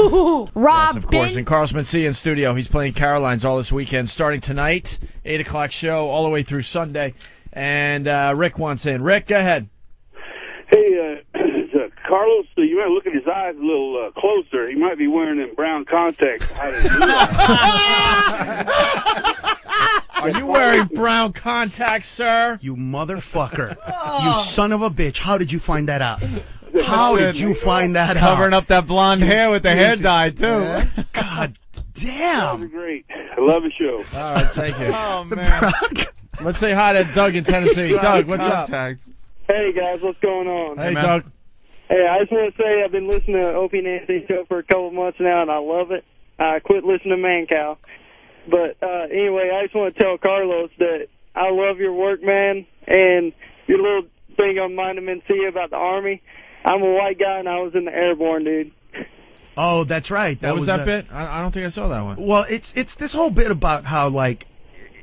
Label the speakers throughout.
Speaker 1: Rob,
Speaker 2: Of course, and Carlos Mencia in studio. He's playing Carolines all this weekend, starting tonight, 8 o'clock show, all the way through Sunday. And uh, Rick wants in. Rick, go ahead.
Speaker 3: Hey, uh, uh, Carlos, uh, you might look at his eyes a little uh, closer. He might be wearing them brown contacts.
Speaker 2: Are you wearing brown contacts, sir?
Speaker 4: You motherfucker. You son of a bitch. How did you find that out? How did you find that out?
Speaker 5: Covering up that blonde hair with the hair dye too.
Speaker 4: Yeah. God
Speaker 3: Damn.
Speaker 4: damn.
Speaker 3: great. I love the show.
Speaker 2: All right, thank you.
Speaker 5: Oh man.
Speaker 2: Let's say hi to Doug in Tennessee. Doug, what's up?
Speaker 6: Hey guys, what's going on?
Speaker 2: Hey,
Speaker 5: man.
Speaker 2: Doug.
Speaker 6: Hey, I just want to say I've been listening to Opie Nancy show for a couple months now, and I love it. I quit listening to Mancow, but uh, anyway, I just want to tell Carlos that I love your work, man, and your little thing on Mind Mencia about the Army. I'm a white guy, and I was in the Airborne, dude.
Speaker 4: Oh, that's right.
Speaker 2: That was, that
Speaker 4: uh,
Speaker 2: bit? I, I don't think I saw that one.
Speaker 4: Well, it's it's this whole bit about how like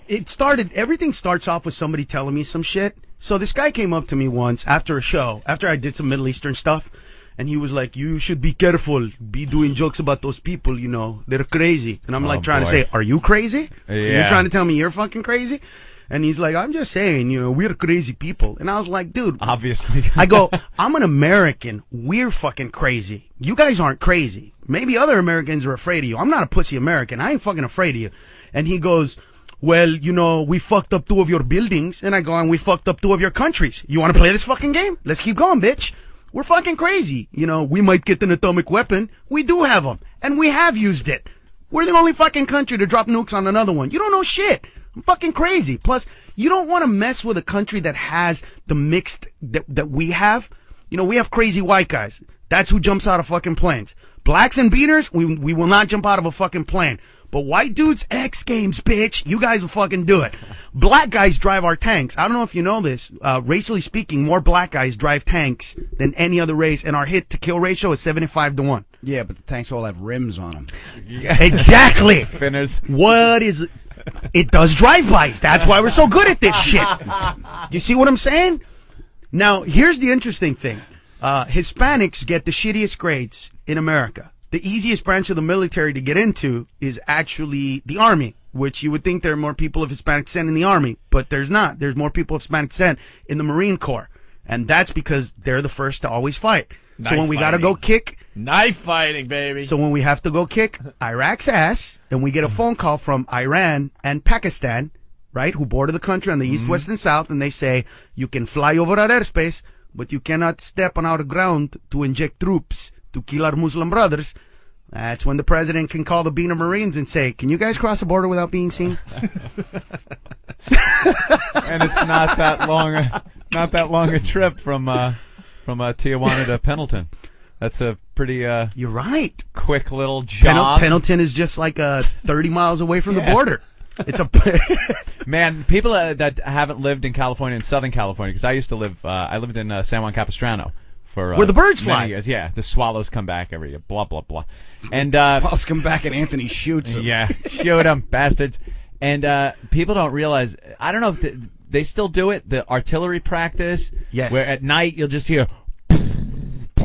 Speaker 4: it started. Everything starts off with somebody telling me some shit. So this guy came up to me once after a show, after I did some Middle Eastern stuff, and he was like, "You should be careful. Be doing jokes about those people. You know, they're crazy." And I'm
Speaker 5: Oh,
Speaker 4: like trying
Speaker 5: boy.
Speaker 4: to say, "Are you crazy? Are you
Speaker 5: Yeah.
Speaker 4: trying to tell me you're fucking crazy?" And he's like, "I'm just saying, you know, we're crazy people." And I was like, "Dude,
Speaker 5: Obviously.
Speaker 4: I go, I'm an American. We're fucking crazy. You guys aren't crazy. Maybe other Americans are afraid of you. I'm not a pussy American. I ain't fucking afraid of you. And he goes, well, you know, we fucked up two of your buildings. And I go, and we fucked up two of your countries. You want to play this fucking game? Let's keep going, bitch. We're fucking crazy. You know, we might get an atomic weapon. We do have them. And we have used it. We're the only fucking country to drop nukes on another one. You don't know shit. I'm fucking crazy. Plus, you don't want to mess with a country that has the mixed that, that we have. You know, we have crazy white guys. That's who jumps out of fucking planes. Blacks and beaters, we we will not jump out of a fucking plane. But white dudes, X Games, bitch. You guys will fucking do it. Black guys drive our tanks. I don't know if you know this. Uh, racially speaking, more black guys drive tanks than any other race, and our hit to kill ratio is 75 to 1.
Speaker 7: Yeah, but the tanks all have rims on them.
Speaker 4: Exactly.
Speaker 5: Spinners.
Speaker 4: What is it does drive-bys. That's why we're so good at this shit. You see what I'm saying? Now, here's the interesting thing. Uh, Hispanics get the shittiest grades in America. The easiest branch of the military to get into is actually the army, which you would think there are more people of Hispanic descent in the army, but there's not. There's more people of Hispanic descent in the Marine Corps. And that's because they're the first to always fight. so when we gotta go kick,
Speaker 2: Knife fighting, baby.
Speaker 4: so when we have to go kick Iraq's ass, and we get a phone call from Iran and Pakistan, right, who border the country on the east, west, and south, and they say you can fly over our airspace, but you cannot step on our ground to inject troops to kill our Muslim brothers. That's when the president can call the Bina Marines and say, "Can you guys cross the border without being seen?"
Speaker 5: and it's not that long, a, not that long a trip from uh, from uh, Tijuana to Pendleton. That's a pretty uh,
Speaker 4: You're right.
Speaker 5: quick little
Speaker 4: Pendle-
Speaker 5: job.
Speaker 4: Pendleton is just like uh, 30 miles away from the border. It's a
Speaker 5: Man, people uh, that haven't lived in California, in Southern California, because I used to live, uh, I lived in uh, San Juan Capistrano for uh,
Speaker 4: Where the birds
Speaker 5: many
Speaker 4: fly.
Speaker 5: Years. Yeah, the swallows come back every year. Blah blah blah. And uh,
Speaker 7: I'll come back and Anthony shoots him.
Speaker 5: yeah, shoot them, bastards. And uh, people don't realize. I don't know if the, they still do it. The artillery practice.
Speaker 4: Yes.
Speaker 5: Where at night you'll just hear.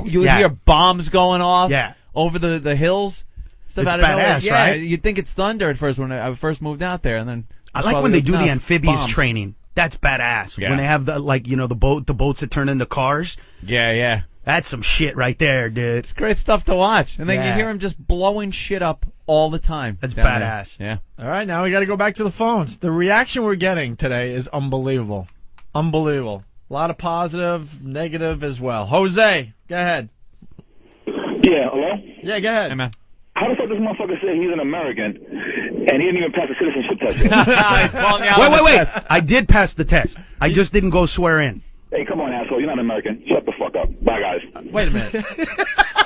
Speaker 5: You'll
Speaker 4: Yeah.
Speaker 5: hear bombs going off.
Speaker 4: Yeah.
Speaker 5: Over the the hills. Stuff
Speaker 4: It's
Speaker 5: out of
Speaker 4: badass,
Speaker 5: yeah,
Speaker 4: right?
Speaker 5: You'd think it's thunder at first when I first moved out there, and then.
Speaker 4: I like when they
Speaker 5: it's
Speaker 4: do the amphibious
Speaker 5: bombs.
Speaker 4: training. That's badass.
Speaker 5: Yeah.
Speaker 4: When they have the like you know the boat the boats that turn into cars.
Speaker 5: Yeah, yeah.
Speaker 4: That's some shit right there, dude.
Speaker 5: It's great stuff to watch. And then you hear him just blowing shit up all the time.
Speaker 4: That's
Speaker 5: down there.
Speaker 4: badass.
Speaker 5: Yeah.
Speaker 2: All right, now we got to go back to the phones. The reaction we're getting today is unbelievable. Unbelievable. A lot of positive, negative as well. Jose, go ahead.
Speaker 8: Yeah, hello?
Speaker 2: Yeah, go ahead.
Speaker 5: Hey, man.
Speaker 8: How the fuck this motherfucker say he's an American and he didn't even pass the citizenship test yet?
Speaker 5: He's calling you out
Speaker 4: Wait, wait, wait. I did pass the test. I just didn't go swear in.
Speaker 8: hey, come on, asshole. You're not American. Shut the fuck up. Bye, guys.
Speaker 2: Wait a minute.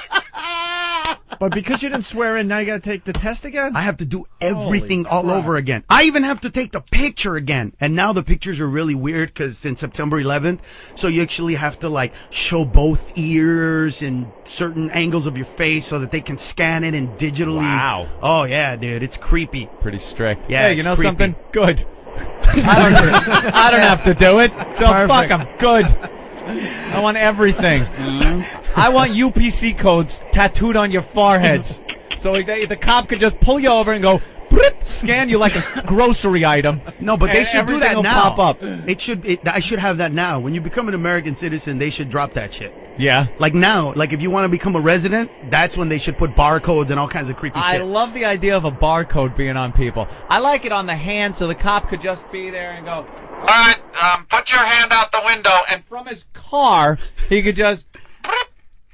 Speaker 2: but because you didn't swear in, now you got to take the test again?
Speaker 4: I have to do everything
Speaker 2: Holy
Speaker 4: all
Speaker 2: crap.
Speaker 4: over again. I even have to take the picture again. And now the pictures are really weird because since September 11th, so you actually have to like show both ears and certain angles of your face so that they can scan it and digitally.
Speaker 5: Wow.
Speaker 4: Oh yeah, dude, it's creepy.
Speaker 5: Pretty strict.
Speaker 4: Yeah,
Speaker 5: Hey, you know
Speaker 4: creepy.
Speaker 5: something? Good. I don't, I don't have to do it. So fuck 'em. Good. I want everything. Mm-hmm. I want UPC codes tattooed on your foreheads. So they, the cop could just pull you over and go, "Brip," scan you like a grocery item.
Speaker 4: No, but they should do that now.
Speaker 5: Pop up.
Speaker 4: It should. It, I should have that now. When you become an American citizen, they should drop that shit.
Speaker 5: Yeah.
Speaker 4: Like now, like if you want to become a resident, that's when they should put barcodes and all kinds of creepy
Speaker 5: I
Speaker 4: shit.
Speaker 5: love the idea of a barcode being on people. I like it on the hand so the cop could just be there and go, all right, um, put your hand out the window. And from his car, he could just, all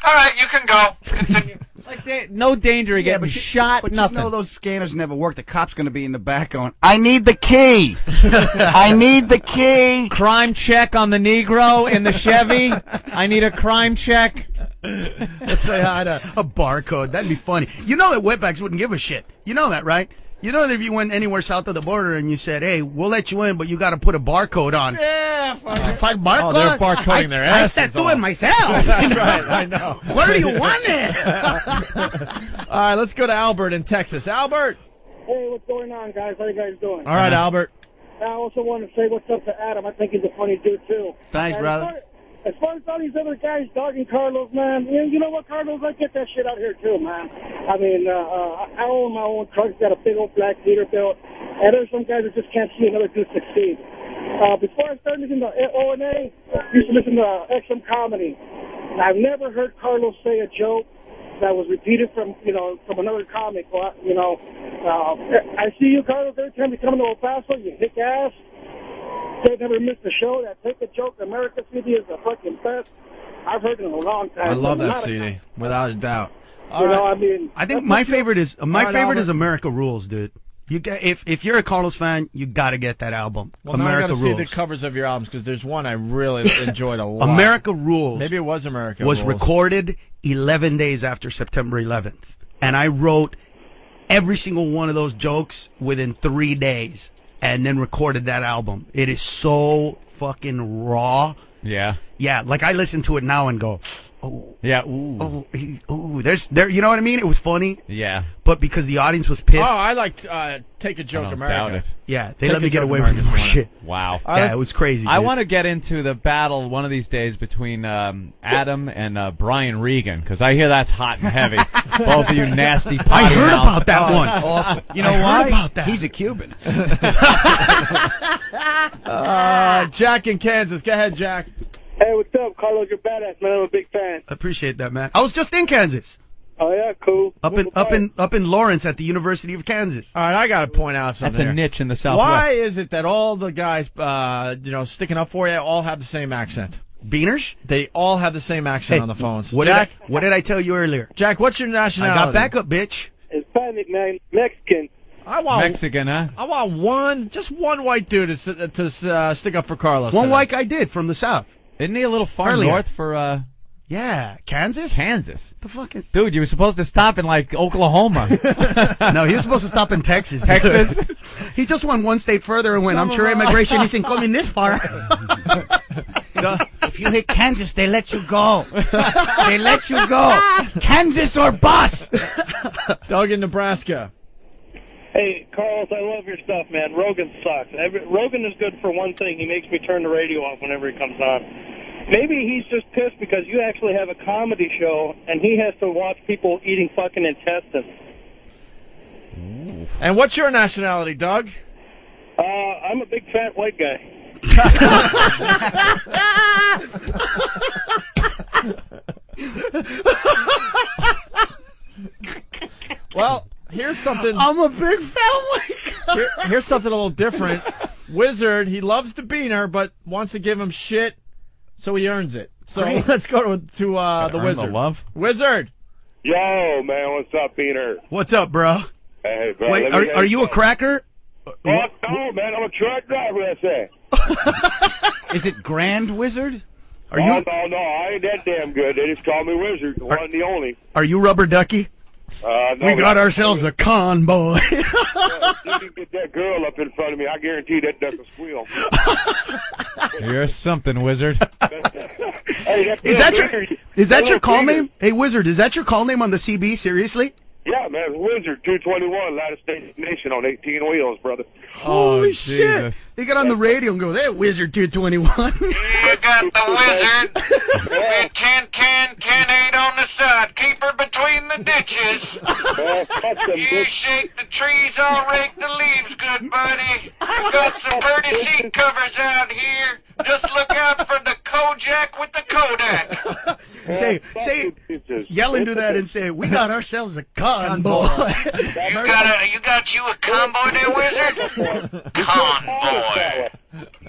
Speaker 5: right, you can go. Continue. Like, they, no danger of
Speaker 7: Yeah,
Speaker 5: getting
Speaker 7: but you-
Speaker 5: shot,
Speaker 7: But
Speaker 5: nothing.
Speaker 7: you know those scanners never work. The cop's going to be in the back going, I need the key. I need the key.
Speaker 5: crime check on the Negro in the Chevy. I need a crime check.
Speaker 2: Let's say hi to.
Speaker 4: a barcode. That'd be funny. You know that wetbacks wouldn't give a shit. You know that, right? You know that if you went anywhere south of the border and you said, "Hey, we'll let you in, but you got to put a barcode on."
Speaker 2: Yeah, fuck.
Speaker 4: Fuck barcode.
Speaker 2: Oh, they're barcoding their
Speaker 4: I,
Speaker 2: asses
Speaker 4: I have to do
Speaker 2: off.
Speaker 4: it myself.
Speaker 2: That's right, I know.
Speaker 4: Where do you want it?
Speaker 2: All right, let's go to Albert in Texas. Albert.
Speaker 6: Hey, what's going on, guys? How are you guys doing?
Speaker 2: All right, uh-huh. Albert.
Speaker 6: I also want to say what's up to Adam. I think he's a funny dude too.
Speaker 7: Thanks,
Speaker 6: And
Speaker 7: brother.
Speaker 6: As far, as all these other guys dogging Carlos, man, you know, what, Carlos? I get that shit out here too, man. I mean, uh, uh, I own my own truck. Got a big old black Peterbilt, and there's some guys that just can't see another dude succeed. Uh, before I started listening to O and A, I used to listen to XM comedy, and I've never heard Carlos say a joke that was repeated from you know from another comic. You know, uh, I see you, Carlos. Every time you come to El Paso, you kick ass. They never missed a show. That Take a Joke America CD is the fucking best. I've heard it in a long time.
Speaker 2: I love that
Speaker 6: not a-
Speaker 2: CD, without a doubt.
Speaker 6: You
Speaker 2: All
Speaker 6: know. I mean,
Speaker 4: I think my favorite is my
Speaker 2: All right,
Speaker 4: favorite is America Rules, dude. You get if if you're a Carlos fan, you got to get that album.
Speaker 2: Well, now I
Speaker 4: America
Speaker 2: gotta see the covers of your albums because there's one I really enjoyed a lot.
Speaker 4: America Rules.
Speaker 2: Maybe it was America.
Speaker 4: was
Speaker 2: Rules.
Speaker 4: recorded 11 days after September 11th. And I wrote every single one of those jokes within three days and then recorded that album. It is so fucking raw.
Speaker 5: Yeah.
Speaker 4: Yeah, like I listen to it now and go, oh,
Speaker 5: Yeah. Ooh.
Speaker 4: oh, he, oh, there's there. You know what I mean? It was funny,
Speaker 5: Yeah.
Speaker 4: but because the audience was pissed,
Speaker 2: Oh, I liked uh, Take a Joke
Speaker 5: don't
Speaker 2: America.
Speaker 5: doubt it.
Speaker 4: yeah, they
Speaker 2: Take
Speaker 4: let me get away with
Speaker 2: America's
Speaker 4: more
Speaker 2: one.
Speaker 4: shit.
Speaker 5: Wow.
Speaker 2: All right,
Speaker 4: Yeah, it was crazy.
Speaker 5: I want to get into the battle one of these days between um, Adam and uh, Brian Regan because I hear that's hot and heavy. Both of you nasty
Speaker 4: I heard
Speaker 5: mouths.
Speaker 4: about that
Speaker 7: Oh,
Speaker 4: one.
Speaker 7: it's awful. You know
Speaker 4: I heard
Speaker 7: why?
Speaker 4: about that.
Speaker 7: He's a Cuban.
Speaker 2: Uh, Jack in Kansas. Go ahead, Jack.
Speaker 6: Hey, what's up, Carlos? You're badass, man. I'm a big fan.
Speaker 4: I appreciate that, man. I was just in Kansas,
Speaker 6: Oh yeah, cool.
Speaker 4: up in up in up in Lawrence at the University of Kansas.
Speaker 2: All right, I gotta point out something.
Speaker 5: That's a
Speaker 2: here.
Speaker 5: niche in the Southwest.
Speaker 2: Why is it that all the guys, uh, you know, sticking up for you, all have the same accent?
Speaker 4: Beaners.
Speaker 2: They all have the same accent
Speaker 4: Hey,
Speaker 2: on the phones.
Speaker 4: What
Speaker 2: Jack,
Speaker 4: did I, what did I tell you earlier?
Speaker 2: Jack, what's your nationality?
Speaker 4: I
Speaker 2: nationality?
Speaker 4: got backup, bitch.
Speaker 6: Hispanic, man. Mexican.
Speaker 2: I want
Speaker 5: Mexican, huh?
Speaker 2: I want one, just one white dude to s- to uh, stick up for Carlos.
Speaker 4: One
Speaker 2: today.
Speaker 4: white guy did from the south.
Speaker 5: Isn't he a little far
Speaker 4: Earlier.
Speaker 5: north for uh,
Speaker 4: Yeah, Kansas.
Speaker 5: Kansas?
Speaker 4: the fuck is?
Speaker 5: Dude, you were supposed to stop in like Oklahoma.
Speaker 4: No, he was supposed to stop in Texas.
Speaker 5: Texas?
Speaker 4: he just went one state further and went. I'm sure immigration isn't coming this far. if you hit Kansas, they let you go. they let you go. Kansas or bust.
Speaker 2: Doug in Nebraska.
Speaker 6: Hey, Carlos, I love your stuff, man. Rogan sucks. Every, Rogan is good for one thing. He makes me turn the radio off whenever he comes on. Maybe he's just pissed because you actually have a comedy show and he has to watch people eating fucking intestines.
Speaker 2: And what's your nationality, Doug?
Speaker 6: Uh, I'm a big fat white guy.
Speaker 2: Well, here's something.
Speaker 4: I'm a big fat white guy.
Speaker 2: Here, here's something a little different. Wizard, he loves the beaner, but wants to give him shit, so he earns it. So
Speaker 4: Great.
Speaker 2: let's go to, to uh, the
Speaker 5: Earn
Speaker 2: wizard.
Speaker 5: The love.
Speaker 2: Wizard.
Speaker 3: Yo, man, what's up, Beaner?
Speaker 4: What's up, bro?
Speaker 3: Hey, bro.
Speaker 4: Wait, are, are you a cracker?
Speaker 3: Fuck no, man. I'm a truck driver. I say.
Speaker 7: Is it Grand Wizard?
Speaker 4: Are
Speaker 3: oh,
Speaker 4: you
Speaker 3: no, no, I ain't that damn good. They just call me Wizard. The one and the only.
Speaker 4: are you rubber ducky?
Speaker 3: Uh, no,
Speaker 4: We got ourselves a convoy.
Speaker 3: You get that girl up in front of me. I guarantee that duck will squeal.
Speaker 5: You're something, wizard.
Speaker 3: hey, that
Speaker 4: Is that your is that your call
Speaker 3: Beaner.
Speaker 4: name? Hey, wizard, is that your call name on the CB? Seriously?
Speaker 3: Yeah, man. Wizard 221, lightest nation on 18 wheels, brother.
Speaker 4: Oh, Holy
Speaker 5: Oh,
Speaker 4: shit!
Speaker 5: Jesus.
Speaker 4: They get on the radio and go, "Hey, Wizard 221."
Speaker 1: You got the wizard with 10, 10, 10, 8 on the side. Keep her between the ditches.
Speaker 3: Man,
Speaker 1: You shake the trees, I'll rake the leaves, good buddy. Got some pretty seat covers out here. Just look out for the Kojak with the Kodak.
Speaker 4: say, say,
Speaker 3: them bitches.
Speaker 4: yell into that and say, "We got ourselves a convoy."
Speaker 1: You got a, you got you a convoy there, wizard? Convoy.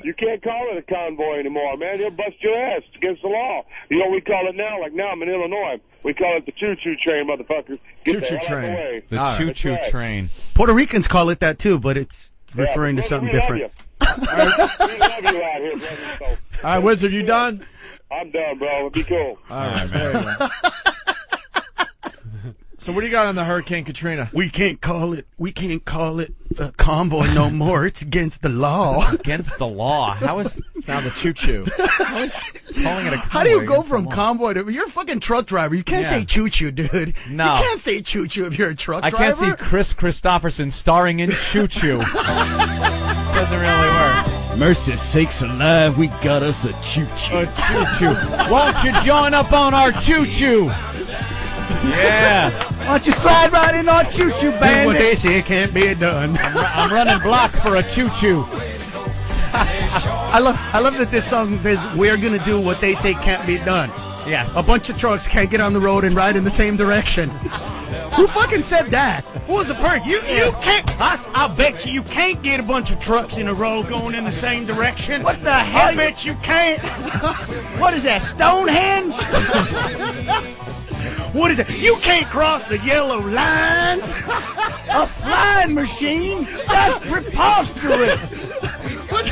Speaker 3: You can't call it a convoy anymore, man. They'll bust your ass It's against the law. You know what we call it now? Like now I'm in Illinois. We call it the choo-choo train, motherfuckers. Get the
Speaker 2: Choo-choo
Speaker 3: hell out
Speaker 2: train.
Speaker 3: the.
Speaker 5: The choo-choo
Speaker 3: right.
Speaker 5: train.
Speaker 4: Puerto Ricans call it that too, but it's
Speaker 3: Yeah,
Speaker 4: referring to something different.
Speaker 3: you. we love you out here, brother. So
Speaker 2: All right, Wizard, you done?
Speaker 3: I'm done, bro. It'd be cool.
Speaker 2: All right, there you go. So what do you got on the Hurricane Katrina?
Speaker 4: We can't call it. We can't call it a convoy no more. It's against the law.
Speaker 5: Against the law. How is
Speaker 2: It's now the choo choo.
Speaker 5: calling it a
Speaker 4: How do you go
Speaker 5: against the
Speaker 4: from
Speaker 5: law?
Speaker 4: convoy to? You're a fucking truck driver. You can't
Speaker 5: Yeah.
Speaker 4: say choo choo, dude.
Speaker 5: No.
Speaker 4: You can't say choo choo if you're a truck driver.
Speaker 5: I can't see Kris Kristofferson starring in Choo Choo. Doesn't really work.
Speaker 4: Mercy sakes alive, we got us a choo choo.
Speaker 5: A Choo Choo. Won't you join up on our Choo Choo? Yeah.
Speaker 4: Why don't you slide right in our choo choo band? What they say can't be done.
Speaker 5: I'm running block for a Choo Choo.
Speaker 4: I love, I love that this song says we're gonna do what they say can't be done.
Speaker 5: Yeah.
Speaker 4: A bunch of trucks can't get on the road and ride in the same direction. Who fucking said that? What was the perk? You you can't. I, I bet you you can't get a bunch of trucks in a row going in the same direction. What the hell? I bet you can't. what is that? Stonehenge? What is it? You can't cross the yellow lines. a flying machine? That's preposterous. What,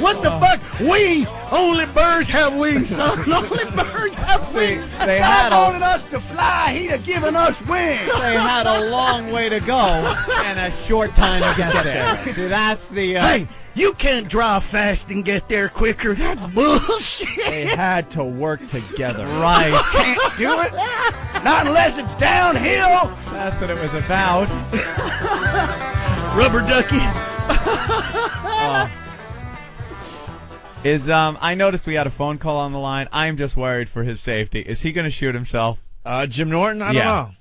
Speaker 4: what the fuck? Wings. Only birds have wings, son. Only birds have wings.
Speaker 5: they
Speaker 4: God
Speaker 5: had a-
Speaker 4: wanted us to fly. He'd have given us wings.
Speaker 5: They had a long way to go and a short time to get there. See, that's the. Uh,
Speaker 4: Hey, you can't drive fast and get there quicker. That's bullshit.
Speaker 2: They had to work together.
Speaker 5: Right.
Speaker 4: can't do it. Not unless it's downhill.
Speaker 5: That's what it was about.
Speaker 4: Rubber ducky.
Speaker 5: Oh. Is um I noticed we had a phone call on the line. I'm just worried for his safety. Is he going to shoot himself?
Speaker 2: Uh, Jim Norton? I
Speaker 5: Yeah.
Speaker 2: don't know.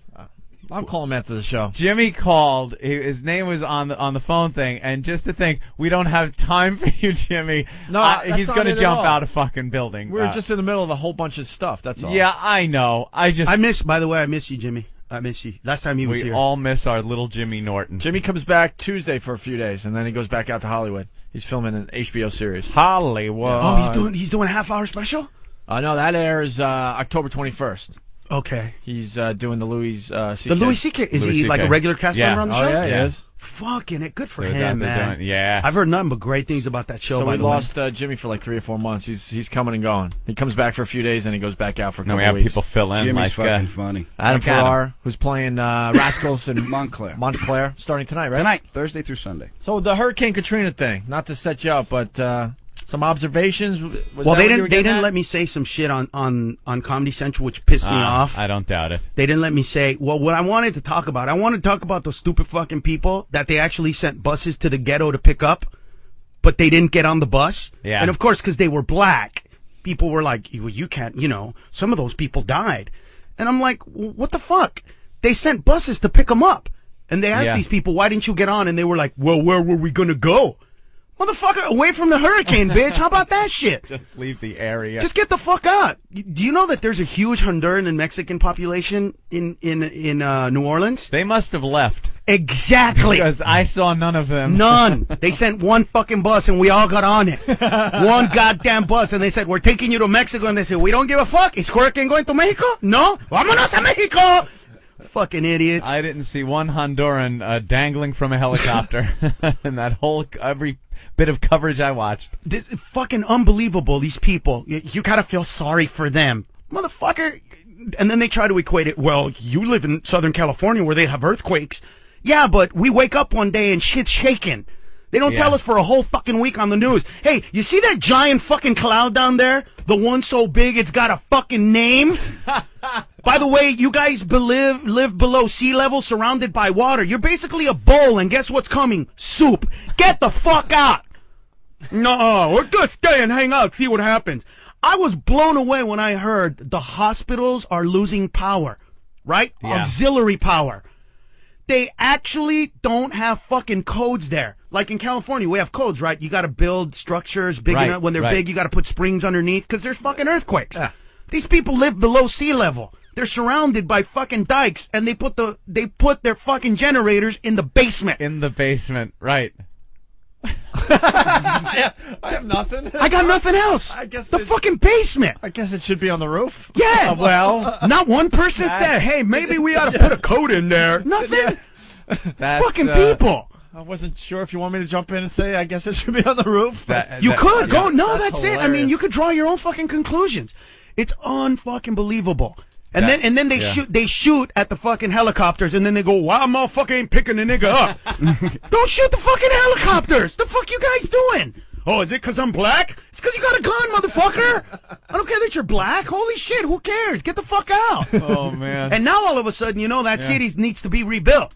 Speaker 2: Uh, I'll call him after the show.
Speaker 5: Jimmy called. He, his name was on the on the phone thing, and just to think, we don't have time for you, Jimmy.
Speaker 2: No,
Speaker 5: Uh,
Speaker 2: that's
Speaker 5: he's
Speaker 2: not
Speaker 5: gonna
Speaker 2: it
Speaker 5: jump out of fucking building.
Speaker 2: We were
Speaker 5: Uh,
Speaker 2: just in the middle of a whole bunch of stuff. That's all.
Speaker 5: Yeah, I know. I just
Speaker 4: I miss. By the way, I miss you, Jimmy. I miss you. Last time you was
Speaker 5: we
Speaker 4: here.
Speaker 5: We all miss our little Jimmy Norton.
Speaker 2: Jimmy comes back Tuesday for a few days, and then he goes back out to Hollywood. He's filming an HBO series.
Speaker 5: Hollywood.
Speaker 4: oh, he's doing. He's doing a half hour special.
Speaker 2: Uh, no, that airs uh, October 21st.
Speaker 4: Okay.
Speaker 2: He's uh, doing the Louis uh,
Speaker 4: The Louis C.K. Is
Speaker 5: Louis
Speaker 4: he like a regular cast
Speaker 5: Yeah.
Speaker 4: member on the
Speaker 2: Oh
Speaker 4: show?
Speaker 2: yeah, he
Speaker 5: Yeah.
Speaker 2: is.
Speaker 4: Fucking it. Good for
Speaker 5: They're
Speaker 4: him,
Speaker 5: doing-
Speaker 4: man.
Speaker 5: doing- yeah.
Speaker 4: I've heard nothing but great things about that show.
Speaker 2: So
Speaker 4: by
Speaker 2: we
Speaker 4: the way.
Speaker 2: lost uh, Jimmy for like three or four months. He's he's coming and going. He comes back for a few days, and he goes back out for a
Speaker 5: now
Speaker 2: couple
Speaker 5: we have
Speaker 2: weeks.
Speaker 5: people fill in
Speaker 9: Jimmy's
Speaker 5: like uh,
Speaker 9: fucking funny.
Speaker 2: Adam
Speaker 5: Like Adam.
Speaker 2: Ferrara, who's playing uh, Rascals in
Speaker 9: Montclair.
Speaker 2: Montclair, starting tonight, right?
Speaker 9: Tonight, Thursday through Sunday.
Speaker 2: So the Hurricane Katrina thing, not to set you up, but uh, some observations. Was
Speaker 4: well, they didn't. They didn't
Speaker 2: at?
Speaker 4: let me say some shit on on on Comedy Central, which pissed me
Speaker 5: ah,
Speaker 4: off.
Speaker 5: I don't doubt it.
Speaker 4: They didn't let me say, well, what I wanted to talk about. I wanted to talk about those stupid fucking people that they actually sent buses to the ghetto to pick up, but they didn't get on the bus.
Speaker 5: Yeah.
Speaker 4: And of course, because they were black, people were like, well, you can't, you know, some of those people died. And I'm like, what the fuck? They sent buses to pick them up. And they asked
Speaker 5: Yeah.
Speaker 4: these people, why didn't you get on? And they were like, well, where were we going to go? Motherfucker, away from the hurricane, bitch. How about that shit?
Speaker 5: Just leave the area.
Speaker 4: Just get the fuck out. Do you know that there's a huge Honduran and Mexican population in in in uh, New Orleans?
Speaker 5: they must have left
Speaker 4: Exactly.
Speaker 5: because I saw none of them.
Speaker 4: None. They sent one fucking bus and we all got on it. One goddamn bus and they said, we're taking you to Mexico. And they said, we don't give a fuck. Is Hurricane going to Mexico? No. Vámonos a Mexico. Fucking idiots.
Speaker 5: I didn't see one Honduran uh, dangling from a helicopter in that whole every bit of coverage I watched.
Speaker 4: this is fucking unbelievable. These people, you, you gotta feel sorry for them, motherfucker. And then they try to equate it. Well, you live in Southern California where they have earthquakes. Yeah, but we wake up one day and shit's shaking. They don't
Speaker 5: Yeah.
Speaker 4: tell us for a whole fucking week on the news. Hey, you see that giant fucking cloud down there? The one so big it's got a fucking name? By the way, you guys believe, live below sea level surrounded by water. You're basically a bowl, and guess what's coming? Soup. Get the fuck out. No, we're just stay and hang out, see what happens. I was blown away when I heard the hospitals are losing power, right?
Speaker 5: Yeah.
Speaker 4: Auxiliary power. They actually don't have fucking codes there. Like in California, we have codes, right? You got to build structures big
Speaker 5: Right,
Speaker 4: enough. When they're
Speaker 5: right.
Speaker 4: big, you got to put springs underneath because there's fucking earthquakes.
Speaker 2: Yeah.
Speaker 4: These people live below sea level. They're surrounded by fucking dikes, and they put the they put their fucking generators in the basement.
Speaker 5: In the basement, right?
Speaker 2: I have nothing.
Speaker 4: I got nothing else.
Speaker 2: I guess
Speaker 4: the
Speaker 2: it's-
Speaker 4: fucking basement.
Speaker 2: I guess it should be on the roof.
Speaker 4: Yeah.
Speaker 2: Uh, well,
Speaker 4: Not one person said, "Hey, maybe we ought to put a coat in there." Nothing.
Speaker 5: That's,
Speaker 4: fucking
Speaker 5: uh,
Speaker 4: people.
Speaker 2: I wasn't sure if you want me to jump in and say I guess it should be on the roof.
Speaker 5: That-
Speaker 4: You
Speaker 5: that-
Speaker 4: could go.
Speaker 5: yeah.
Speaker 4: No,
Speaker 2: that's
Speaker 4: that's, it. I
Speaker 2: hilarious.
Speaker 4: mean, you could draw your own fucking conclusions. It's unfucking believable. And
Speaker 5: That-
Speaker 4: then and then they
Speaker 5: yeah.
Speaker 4: shoot they shoot at the fucking helicopters and then they go, Why motherfucker ain't picking the nigga up? Don't shoot the fucking helicopters. The fuck you guys doing? Oh, is it 'cause I'm black? It's 'cause you got a gun, motherfucker. I don't care that you're black. Holy shit, who cares? Get the fuck out.
Speaker 5: Oh man.
Speaker 4: And now all of a sudden, you know that
Speaker 5: Yeah.
Speaker 4: city needs to be rebuilt.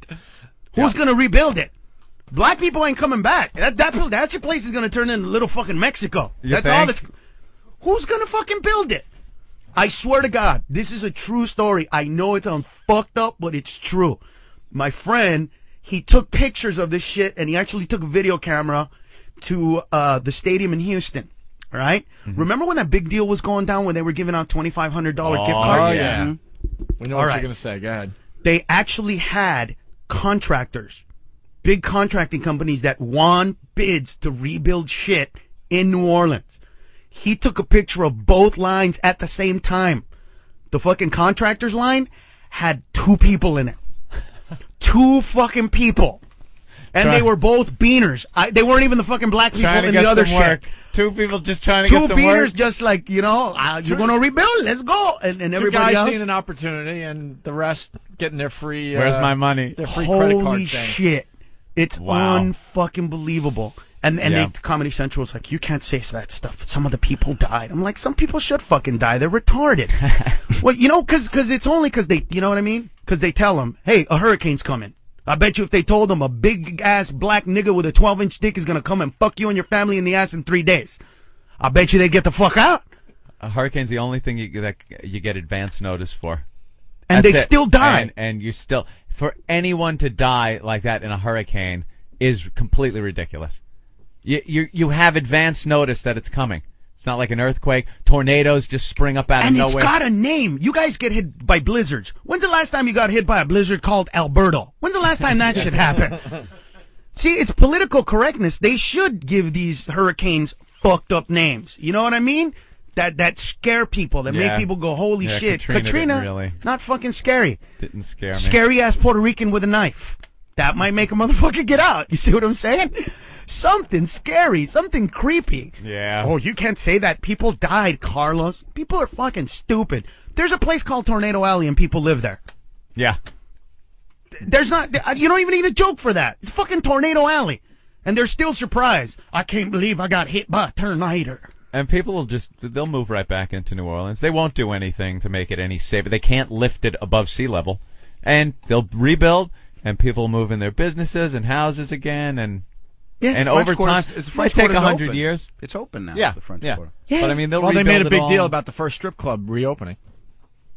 Speaker 4: Who's gonna rebuild it? Black people ain't coming back. That that that your place is gonna turn into little fucking Mexico.
Speaker 5: You
Speaker 4: that's all that's. Who's gonna fucking build it? I swear to God, this is a true story. I know it sounds fucked up, but it's true. My friend, he took pictures of this shit, and he actually took a video camera to uh, the stadium in Houston. Right?
Speaker 5: Mm-hmm.
Speaker 4: Remember when that big deal was going down when they were giving out twenty five hundred dollar gift
Speaker 5: Oh,
Speaker 4: cards?
Speaker 2: yeah.
Speaker 4: Mhm
Speaker 2: we know
Speaker 4: All
Speaker 2: what
Speaker 4: right.
Speaker 2: you're gonna say. Go ahead.
Speaker 4: they actually had contractors, big contracting companies that won bids to rebuild shit in New Orleans. He took a picture of both lines at the same time. The fucking contractors line had two people in it. two fucking people. And
Speaker 5: Try-
Speaker 4: they were both beaners. I, they weren't even the fucking black people in the other
Speaker 5: some
Speaker 4: shit.
Speaker 5: Two people just trying to
Speaker 4: Two
Speaker 5: get some
Speaker 4: beaners
Speaker 5: work.
Speaker 4: just like, you know, uh, you're going to rebuild, let's go. And, and
Speaker 2: Two
Speaker 4: everybody
Speaker 2: guys
Speaker 4: else.
Speaker 2: seeing an opportunity and the rest getting their free.
Speaker 5: Where's
Speaker 2: uh,
Speaker 5: my money?
Speaker 2: Their free credit card
Speaker 4: Holy
Speaker 2: thing.
Speaker 4: shit. It's
Speaker 5: Wow.
Speaker 4: unfucking believable. And and
Speaker 5: Yeah.
Speaker 4: they Comedy Central was like, you can't say that stuff. Some of the people died. I'm like, some people should fucking die. They're retarded. well, you know, cause, cause it's only cause they, you know what I mean? Cause they tell them, hey, a hurricane's coming. I bet you if they told them a big ass black nigga with a 12 inch dick is gonna come and fuck you and your family in the ass in three days. I bet you they'd get the fuck out.
Speaker 5: A hurricane's the only thing you that you get advance notice for.
Speaker 4: And
Speaker 5: That's
Speaker 4: they
Speaker 5: it.
Speaker 4: still die.
Speaker 5: And, and you still for anyone to die like that in a hurricane is completely ridiculous. You you you have advance notice that it's coming. It's not like an earthquake. Tornadoes just spring up out
Speaker 4: And
Speaker 5: of
Speaker 4: it's
Speaker 5: nowhere.
Speaker 4: got a name. You guys get hit by blizzards. When's the last time you got hit by a blizzard called Alberto? When's the last time that shit happened? See, it's political correctness. They should give these hurricanes fucked up names. You know what I mean? That that scare people, that
Speaker 5: Yeah.
Speaker 4: make people go, holy
Speaker 5: Yeah,
Speaker 4: shit.
Speaker 5: Katrina didn't really.
Speaker 4: not fucking scary.
Speaker 5: Didn't scare me.
Speaker 4: Scary ass Puerto Rican with a knife. That might make a motherfucker get out. You see what I'm saying? Something scary, something creepy.
Speaker 5: Yeah.
Speaker 4: Oh, you can't say that. People died, Carlos. People are fucking stupid. There's a place called Tornado Alley and people live there.
Speaker 5: Yeah.
Speaker 4: There's not, you don't even need a joke for that. It's fucking Tornado Alley. And they're still surprised. I can't believe I got hit by a tornado.
Speaker 5: And people will just they'll move right back into New Orleans. They won't do anything to make it any safer. They can't lift it above sea level. And they'll rebuild and people will move in their businesses and houses again and
Speaker 4: Yeah.
Speaker 5: and over time
Speaker 7: is- is-
Speaker 5: it
Speaker 7: French
Speaker 5: might take a hundred
Speaker 7: open.
Speaker 5: years.
Speaker 7: It's open now.
Speaker 5: Yeah,
Speaker 7: The French
Speaker 5: yeah.
Speaker 7: Quarter.
Speaker 4: Yeah.
Speaker 5: But I mean they'll
Speaker 2: Well, they made a big deal about the first strip club reopening.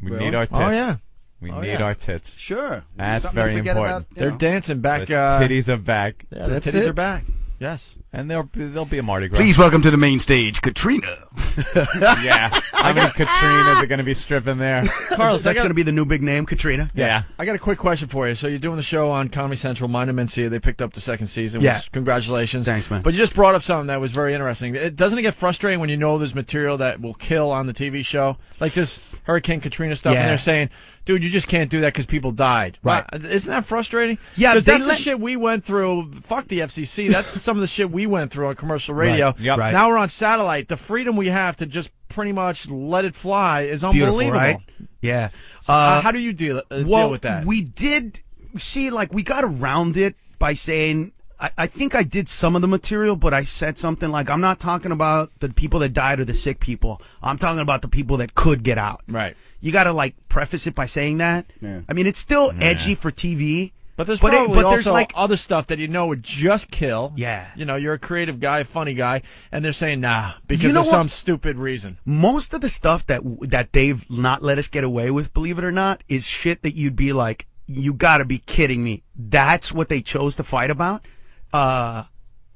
Speaker 5: we
Speaker 7: Really?
Speaker 5: need our tits.
Speaker 2: Oh yeah,
Speaker 5: We
Speaker 2: Oh,
Speaker 5: need
Speaker 2: yeah.
Speaker 5: our tits.
Speaker 7: Sure.
Speaker 5: That's
Speaker 7: Something
Speaker 5: very important.
Speaker 7: About,
Speaker 2: they're
Speaker 7: know.
Speaker 2: dancing back.
Speaker 5: The
Speaker 2: Uh,
Speaker 5: titties are back.
Speaker 2: yeah, the titties
Speaker 7: it.
Speaker 2: are back. Yes.
Speaker 5: And there'll be, there'll be a Mardi Gras.
Speaker 7: Please welcome to the main stage, Katrina.
Speaker 5: Yeah. How many Katrinas are going to be stripping there?
Speaker 2: Carlos,
Speaker 4: that's going to be the new big name, Katrina.
Speaker 5: Yeah.
Speaker 2: I got a quick question for you. So you're doing the show on Comedy Central, Mind of Mencia. They picked up the second season.
Speaker 4: Yeah.
Speaker 2: which- congratulations.
Speaker 4: Thanks, man.
Speaker 2: But you just brought up something that was very interesting. It doesn't it get frustrating when you know there's material that will kill on the TV show, like this Hurricane Katrina stuff,
Speaker 4: Yeah.
Speaker 2: and they're saying, "Dude, you just can't do that because people died."
Speaker 4: Right.
Speaker 2: Wow. Isn't that frustrating?
Speaker 4: Yeah,
Speaker 2: 'Cause
Speaker 4: they
Speaker 2: that's
Speaker 4: let-
Speaker 2: the shit we went through. Fuck the FCC. That's some of the shit we went through on commercial radio.
Speaker 4: Right.
Speaker 5: Yep.
Speaker 4: Right.
Speaker 2: Now we're on satellite. The freedom we have to just pretty much let it fly is
Speaker 4: Beautiful,
Speaker 2: unbelievable.
Speaker 4: right? Yeah.
Speaker 2: Uh,
Speaker 4: Uh,
Speaker 2: how do you deal, uh,
Speaker 4: well,
Speaker 2: deal with that?
Speaker 4: we did see, like, we got around it by saying, I, I think I did some of the material, but I said something like, I'm not talking about the people that died or the sick people. I'm talking about the people that could get out.
Speaker 2: Right.
Speaker 4: You got to like preface it by saying that.
Speaker 7: Yeah.
Speaker 4: I mean, it's still
Speaker 2: Yeah.
Speaker 4: edgy for TV.
Speaker 2: But there's
Speaker 4: But it-
Speaker 2: probably
Speaker 4: but
Speaker 2: also
Speaker 4: there's, like-
Speaker 2: other stuff that you know would just kill.
Speaker 4: Yeah.
Speaker 2: You know, you're a creative guy, funny guy, and they're saying nah because
Speaker 4: You know
Speaker 2: of
Speaker 4: what?
Speaker 2: some stupid reason.
Speaker 4: Most of the stuff that that they've not let us get away with, believe it or not, is shit that you'd be like, you got to be kidding me. That's what they chose to fight about. Uh,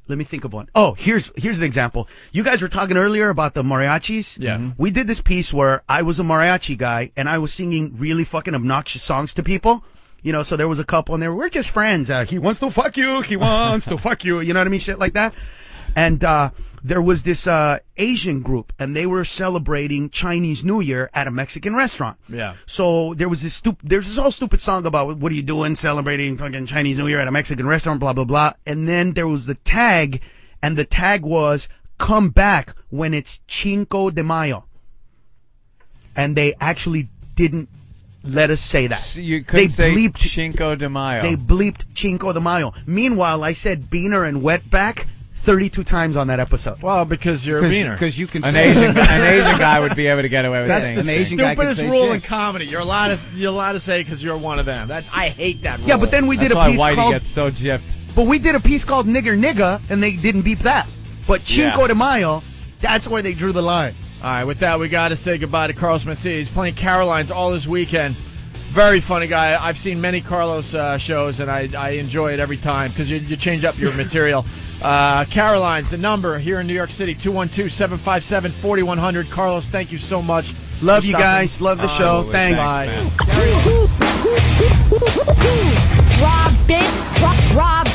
Speaker 4: let me think of one. Oh, here's here's an example. You guys were talking earlier about the mariachis.
Speaker 2: Yeah. Mhm.
Speaker 4: We did this piece where I was a mariachi guy and I was singing really fucking obnoxious songs to people. You know, so there was a couple and they were, we're just friends. Uh, he wants to fuck you. He wants to fuck you. You know what I mean? Shit like that. And uh, there was this uh, Asian group, and they were celebrating Chinese New Year at a Mexican restaurant.
Speaker 2: Yeah.
Speaker 4: So there was this stupid, there's this whole stupid song about what are you doing celebrating fucking Chinese New Year at a Mexican restaurant, blah blah blah. And then there was the tag, and the tag was "Come back when it's Cinco de Mayo." And they actually didn't let us say that.
Speaker 5: You couldn't
Speaker 4: they
Speaker 5: say
Speaker 4: bleeped
Speaker 5: Cinco de Mayo.
Speaker 4: they bleeped Cinco de Mayo. Meanwhile, I said Beaner and Wetback 32 times on that episode.
Speaker 2: Well, because you're a beaner.
Speaker 7: Because you can
Speaker 5: an
Speaker 7: say
Speaker 5: Asian an Asian guy would be able to get away with
Speaker 7: That's
Speaker 5: saying
Speaker 7: the
Speaker 5: that.
Speaker 7: Asian
Speaker 2: Stupidest
Speaker 7: say
Speaker 2: rule
Speaker 7: shit.
Speaker 2: in comedy. You're allowed to you're allowed to say because you're one of them. That I hate that rule.
Speaker 4: Yeah, but then we did
Speaker 5: That's
Speaker 4: a
Speaker 5: why
Speaker 4: piece
Speaker 5: Whitey
Speaker 4: called
Speaker 5: gets so gypped.
Speaker 4: But we did a piece called Nigger Nigga, and they didn't beep that. But Cinco
Speaker 5: Yeah.
Speaker 4: de Mayo, that's where they drew the line.
Speaker 2: All right, with that, we got to say goodbye to Carlos Mencia. He's playing Caroline's all this weekend. Very funny guy. I've seen many Carlos uh, shows, and I, I enjoy it every time because you, you change up your material. Uh, Caroline's, the number here in New York City, 212-757-4100. Carlos, thank you so much.
Speaker 4: Love you guys. Love the show.
Speaker 5: Absolutely.
Speaker 4: Thanks.
Speaker 2: Bye.
Speaker 9: Rob it, Rob, Rob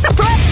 Speaker 9: Surprise!